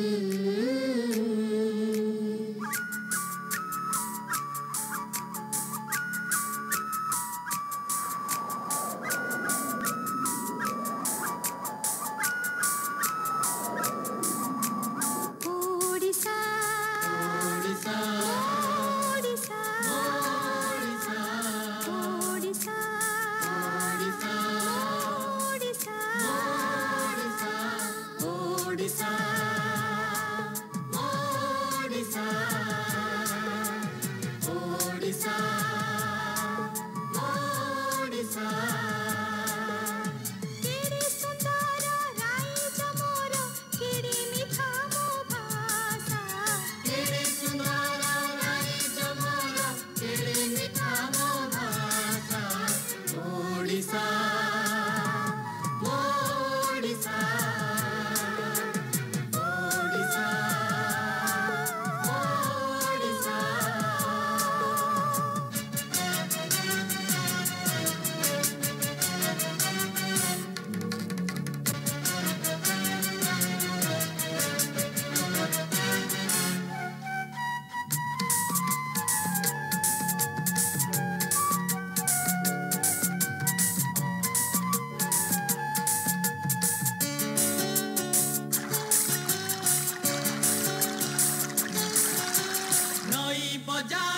Mm-hmm. Lisa. मजा